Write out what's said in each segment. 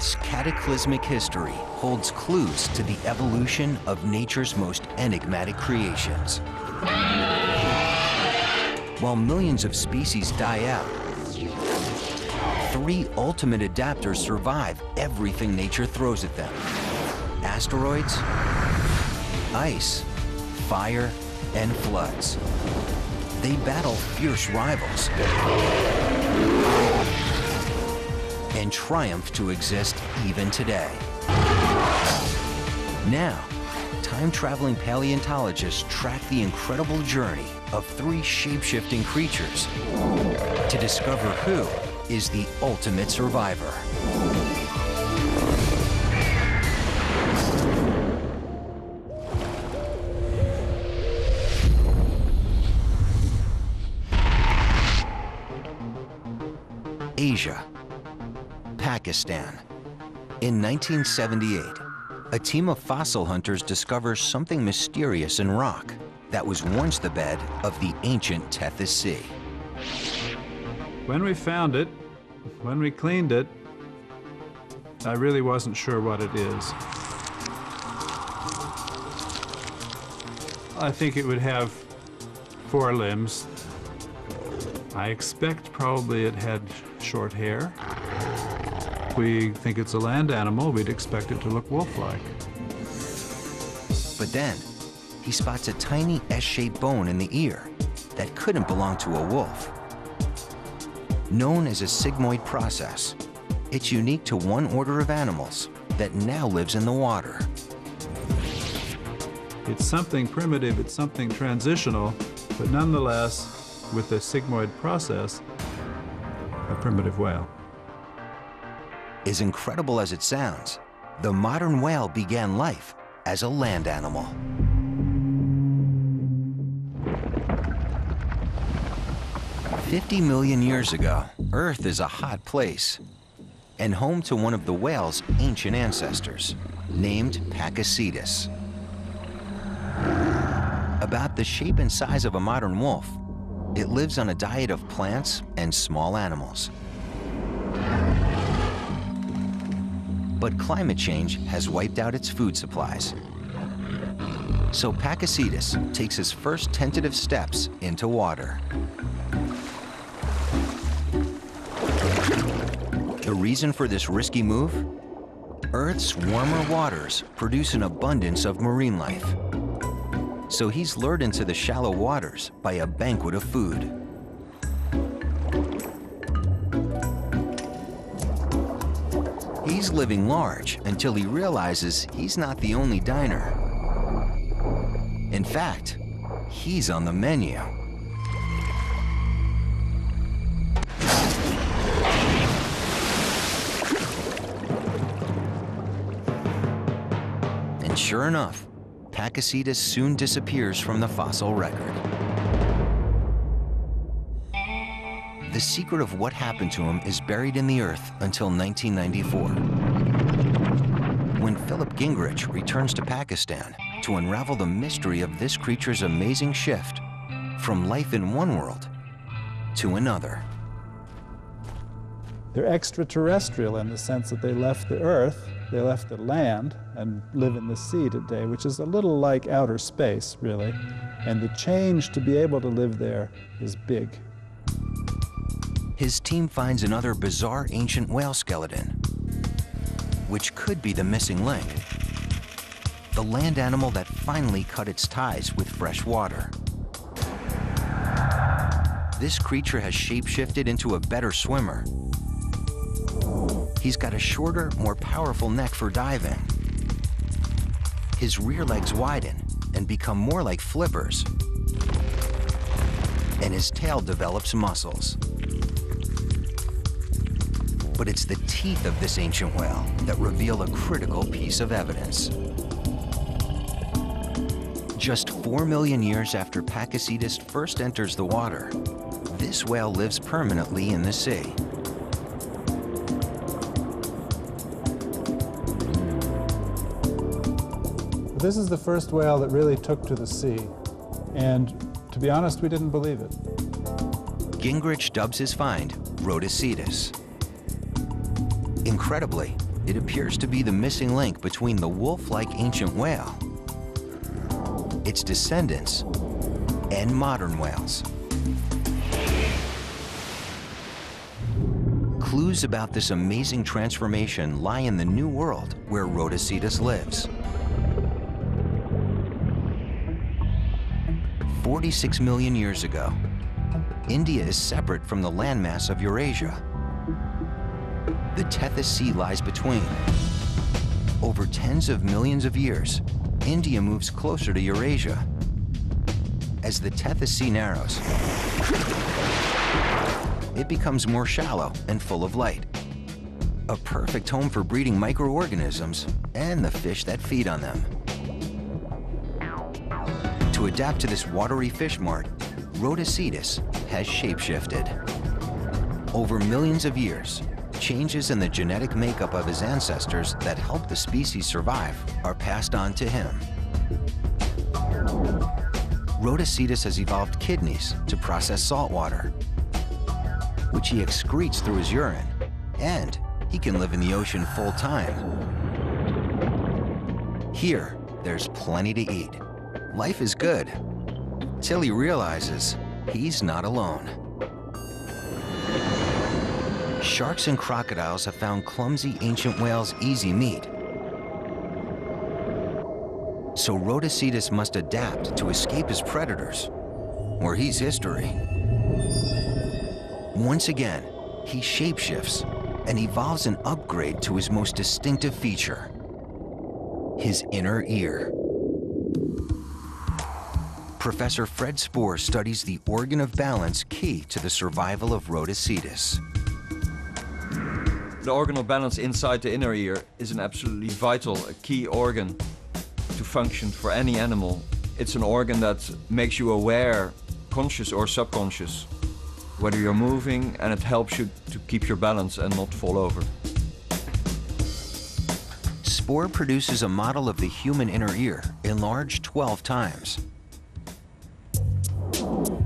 Earth's cataclysmic history holds clues to the evolution of nature's most enigmatic creations. While millions of species die out, three ultimate adapters survive everything nature throws at them. Asteroids, ice, fire, and floods. They battle fierce rivals and triumph to exist even today. Now, time-traveling paleontologists track the incredible journey of three shape-shifting creatures to discover who is the ultimate survivor. Asia, Pakistan. In 1978, a team of fossil hunters discovers something mysterious in rock that was once the bed of the ancient Tethys Sea. When we found it, when we cleaned it, I really wasn't sure what it is. I think it would have four limbs. I expect probably it had short hair. We think it's a land animal, we'd expect it to look wolf-like. But then, he spots a tiny S-shaped bone in the ear that couldn't belong to a wolf. Known as a sigmoid process, it's unique to one order of animals that now lives in the water. It's something primitive, it's something transitional, but nonetheless, with the sigmoid process, a primitive whale. As incredible as it sounds, the modern whale began life as a land animal. Fifty million years ago, Earth is a hot place and home to one of the whale's ancient ancestors, named Pakicetus. About the shape and size of a modern wolf, it lives on a diet of plants and small animals. But climate change has wiped out its food supplies. So Pakicetus takes his first tentative steps into water. The reason for this risky move? Earth's warmer waters produce an abundance of marine life. So he's lured into the shallow waters by a banquet of food. He's living large until he realizes he's not the only diner. In fact, he's on the menu. And sure enough, Pakicetus soon disappears from the fossil record. The secret of what happened to him is buried in the earth until 1994. When Philip Gingerich returns to Pakistan to unravel the mystery of this creature's amazing shift from life in one world to another. They're extraterrestrial in the sense that they left the Earth, they left the land, and live in the sea today, which is a little like outer space, really. And the change to be able to live there is big. His team finds another bizarre ancient whale skeleton, which could be the missing link. The land animal that finally cut its ties with fresh water. This creature has shapeshifted into a better swimmer. He's got a shorter, more powerful neck for diving. His rear legs widen and become more like flippers. And his tail develops muscles. But it's the teeth of this ancient whale that reveal a critical piece of evidence. Just four million years after Pakicetus first enters the water, this whale lives permanently in the sea. This is the first whale that really took to the sea. And to be honest, we didn't believe it. Gingerich dubs his find Rodhocetus. Incredibly, it appears to be the missing link between the wolf-like ancient whale, its descendants, and modern whales. Clues about this amazing transformation lie in the new world where Rodhocetus lives. 46 million years ago, India is separate from the landmass of Eurasia. The Tethys Sea lies between. Over tens of millions of years, India moves closer to Eurasia. As the Tethys Sea narrows, it becomes more shallow and full of light. A perfect home for breeding microorganisms and the fish that feed on them. To adapt to this watery fish mart, Rodhocetus has shapeshifted. Over millions of years, changes in the genetic makeup of his ancestors that helped the species survive are passed on to him. Rodhocetus has evolved kidneys to process salt water, which he excretes through his urine, and he can live in the ocean full time. Here, there's plenty to eat. Life is good, till he realizes he's not alone. Sharks and crocodiles have found clumsy ancient whales easy meat. So Rodhocetus must adapt to escape his predators, or he's history. Once again, he shapeshifts and evolves an upgrade to his most distinctive feature, his inner ear. Professor Fred Spoor studies the organ of balance key to the survival of Rodhocetus. The organ of balance inside the inner ear is an absolutely vital, a key organ to function for any animal. It's an organ that makes you aware, conscious or subconscious, whether you're moving and it helps you to keep your balance and not fall over. Spoor produces a model of the human inner ear, enlarged 12 times.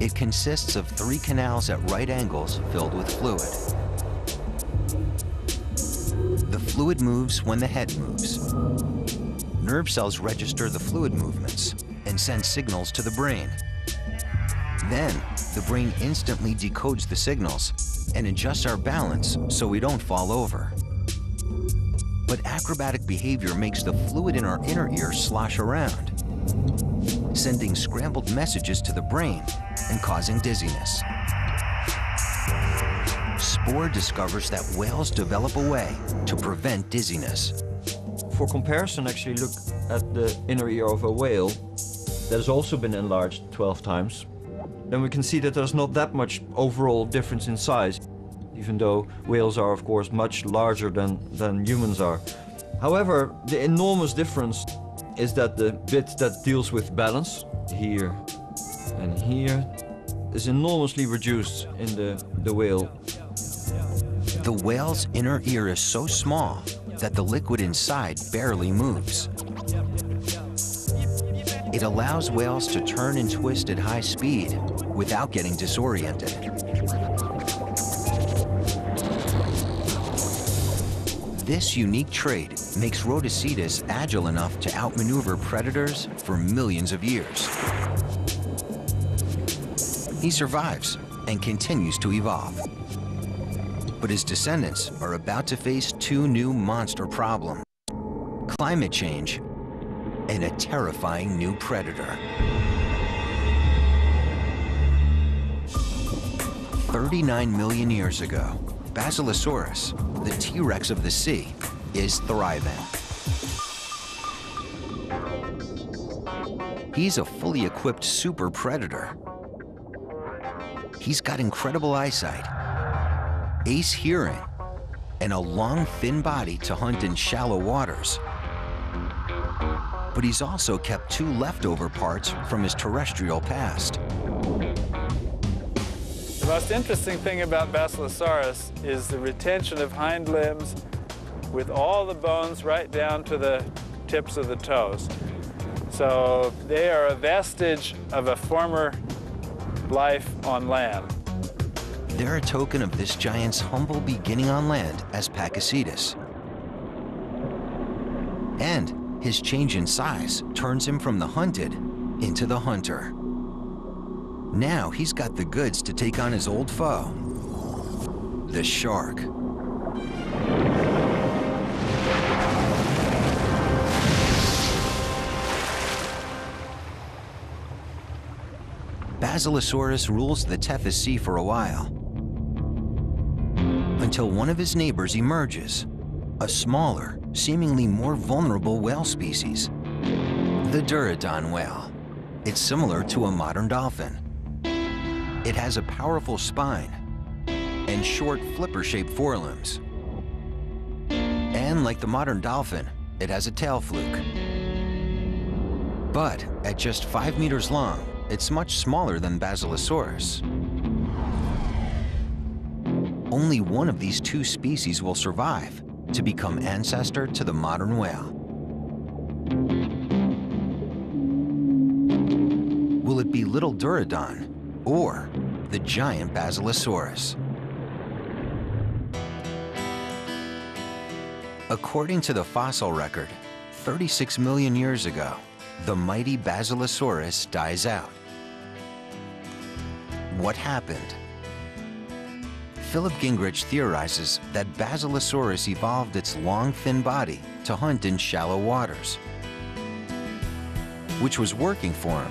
It consists of three canals at right angles filled with fluid. The fluid moves when the head moves. Nerve cells register the fluid movements and send signals to the brain. Then, the brain instantly decodes the signals and adjusts our balance so we don't fall over. But acrobatic behavior makes the fluid in our inner ear slosh around, sending scrambled messages to the brain and causing dizziness. Spoor discovers that whales develop a way to prevent dizziness. For comparison, actually look at the inner ear of a whale that has also been enlarged 12 times. Then we can see that there's not that much overall difference in size, even though whales are of course much larger than, than humans are. However, the enormous difference is that the bit that deals with balance, here and here, is enormously reduced in the, the whale. The whale's inner ear is so small that the liquid inside barely moves. It allows whales to turn and twist at high speed without getting disoriented. This unique trait makes Rodhocetus agile enough to outmaneuver predators for millions of years. He survives and continues to evolve. But his descendants are about to face two new monster problems. Climate change and a terrifying new predator. 39 million years ago, Basilosaurus, the T-Rex of the sea, is thriving. He's a fully equipped super predator. He's got incredible eyesight, ace hearing, and a long, thin body to hunt in shallow waters. But he's also kept two leftover parts from his terrestrial past. The most interesting thing about Basilosaurus is the retention of hind limbs with all the bones right down to the tips of the toes. So they are a vestige of a former life on land. They're a token of this giant's humble beginning on land as Pakicetus. And his change in size turns him from the hunted into the hunter. Now he's got the goods to take on his old foe, the shark. Basilosaurus rules the Tethys Sea for a while, until one of his neighbors emerges, a smaller, seemingly more vulnerable whale species, the Dorudon whale. It's similar to a modern dolphin. It has a powerful spine and short flipper-shaped forelimbs. And like the modern dolphin, it has a tail fluke. But at just five meters long, it's much smaller than Basilosaurus. Only one of these two species will survive to become ancestor to the modern whale. Will it be little Dorudon or the giant Basilosaurus? According to the fossil record, 36 million years ago, the mighty Basilosaurus dies out. What happened? Philip Gingerich theorizes that Basilosaurus evolved its long, thin body to hunt in shallow waters, which was working for him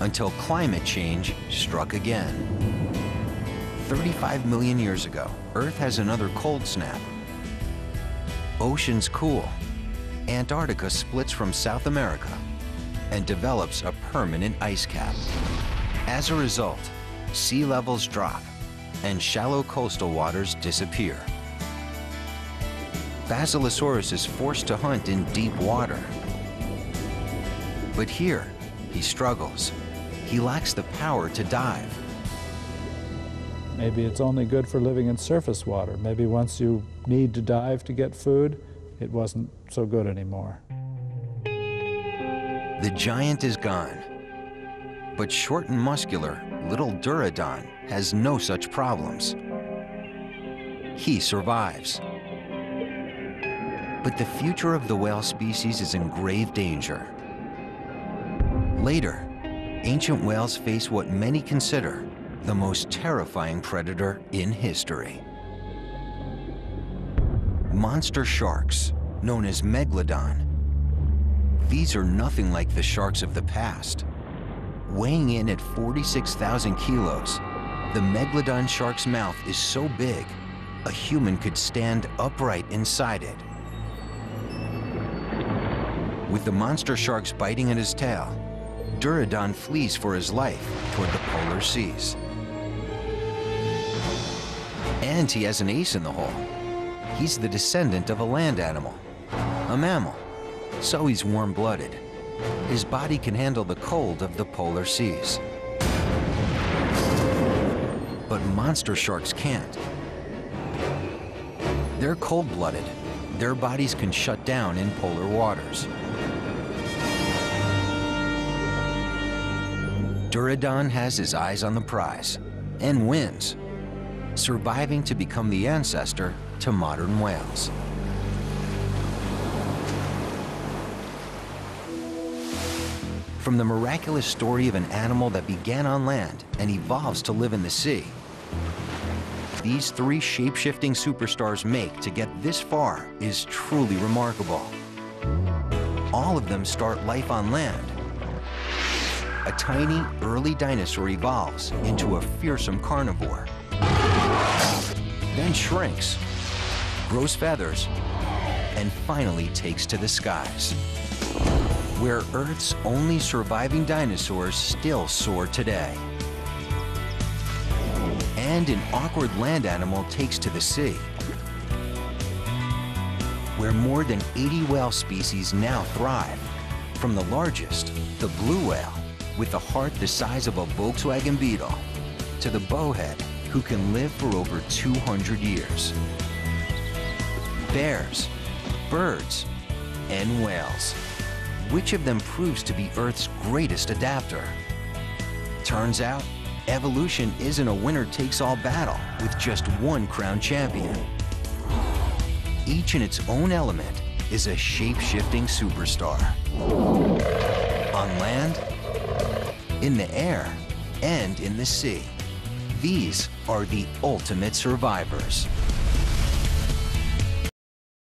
until climate change struck again. 35 million years ago, Earth has another cold snap. Oceans cool. Antarctica splits from South America and develops a permanent ice cap. As a result, sea levels drop and shallow coastal waters disappear. Basilosaurus is forced to hunt in deep water. But here, he struggles. He lacks the power to dive. Maybe it's only good for living in surface water. Maybe once you need to dive to get food, it wasn't so good anymore. The giant is gone. But short and muscular, little Dorudon has no such problems. He survives. But the future of the whale species is in grave danger. Later, ancient whales face what many consider the most terrifying predator in history. Monster sharks, known as megalodon. These are nothing like the sharks of the past. Weighing in at 46,000 kilos, the megalodon shark's mouth is so big, a human could stand upright inside it. With the monster sharks biting at his tail, Dorudon flees for his life toward the polar seas. And he has an ace in the hole. He's the descendant of a land animal, a mammal, so he's warm-blooded. His body can handle the cold of the polar seas. But monster sharks can't. They're cold-blooded. Their bodies can shut down in polar waters. Dorudon has his eyes on the prize and wins, surviving to become the ancestor to modern whales. From the miraculous story of an animal that began on land and evolves to live in the sea, these three shape-shifting superstars make to get this far is truly remarkable. All of them start life on land. A tiny, early dinosaur evolves into a fearsome carnivore, then shrinks, grows feathers, and finally takes to the skies, where Earth's only surviving dinosaurs still soar today. And an awkward land animal takes to the sea, where more than 80 whale species now thrive, from the largest, the blue whale, with a heart the size of a Volkswagen Beetle, to the bowhead, who can live for over 200 years. Bears, birds, and whales. Which of them proves to be Earth's greatest adapter? Turns out, evolution isn't a winner-takes-all battle with just one crown champion. Each in its own element is a shape-shifting superstar. On land, in the air, and in the sea. These are the ultimate survivors.